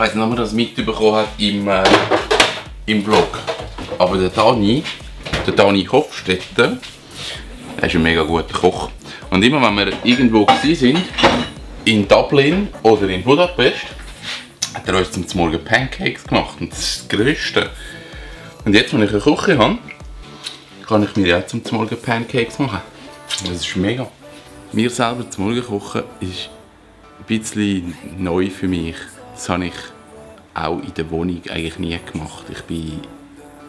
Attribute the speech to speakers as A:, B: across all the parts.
A: nicht, ob man das mitbekommen hat im, äh, im Vlog. Aber der Dani, der Dani Hofstetter, er ist ein mega guter Koch. Und immer wenn wir irgendwo sind, in Dublin oder in Budapest, hat er uns zum Morgen Pancakes gemacht. Und das ist das Größte. Und jetzt, wenn ich eine Küche habe, kann ich mir auch zum Morgen Pancakes machen. Das ist mega. Mir selber zum Morgen kochen ist ein bisschen neu für mich. Das habe ich auch in der Wohnung eigentlich nie gemacht. Ich bin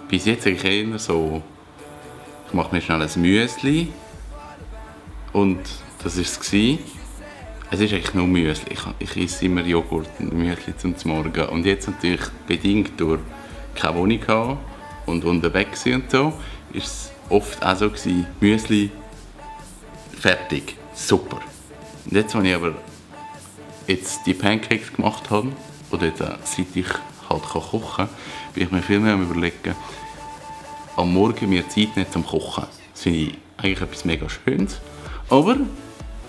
A: bis jetzt eigentlich eher so, ich mache mir schnell ein Müsli und das war es. Es ist eigentlich nur Müsli. Ich, ich esse immer Joghurt und Müsli zum Morgen. Und jetzt natürlich bedingt durch keine Wohnung und unterwegs und so, ist es oft auch so gewesen, Müsli, fertig, super. Und jetzt, wenn ich aber jetzt die Pancakes gemacht habe, oder jetzt, seit ich halt kochen kann, bin ich mir viel mehr am überlegen, am Morgen mir Zeit nicht zum Kochen. Das finde ich eigentlich etwas mega Schönes. Aber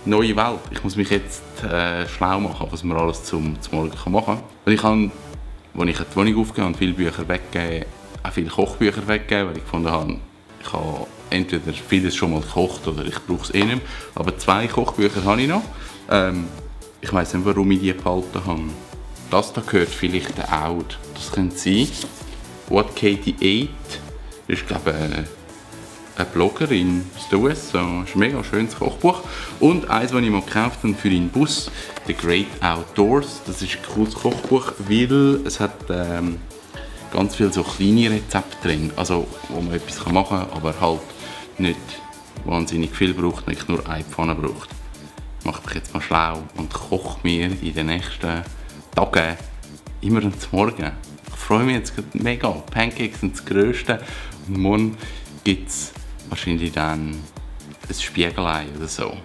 A: neue Welt. Ich muss mich jetzt äh, schlau machen, was man alles zum, zum Morgen machen kann. Und ich habe, als ich die Wohnung aufgegeben habe, viele Bücher weggegeben, auch viele Kochbücher weggegeben, weil ich gefunden habe, ich habe entweder vieles schon mal gekocht oder ich brauche es eh nicht mehr. Aber zwei Kochbücher habe ich noch. Ähm, ich weiß nicht, warum ich die behalten habe. Das da gehört vielleicht auch. Das könnte sein. What Katie Ate. Ist, glaube ich, eine, eine Bloggerin aus den USA. Ist ein mega schönes Kochbuch. Und eins, das ich mal gekauft habe für den Bus, The Great Outdoors. Das ist ein cooles Kochbuch, weil es hat ähm, ganz viele so kleine Rezepte drin. Also, wo man etwas machen kann, aber halt nicht wahnsinnig viel braucht, nicht nur eine Pfanne braucht. Ich mache mich jetzt mal schlau und koche mir in den nächsten Tage. Immer am Morgen. Ich freue mich jetzt mega. Pancakes sind das Größte. Und morgen gibt es wahrscheinlich dann ein Spiegelei oder so.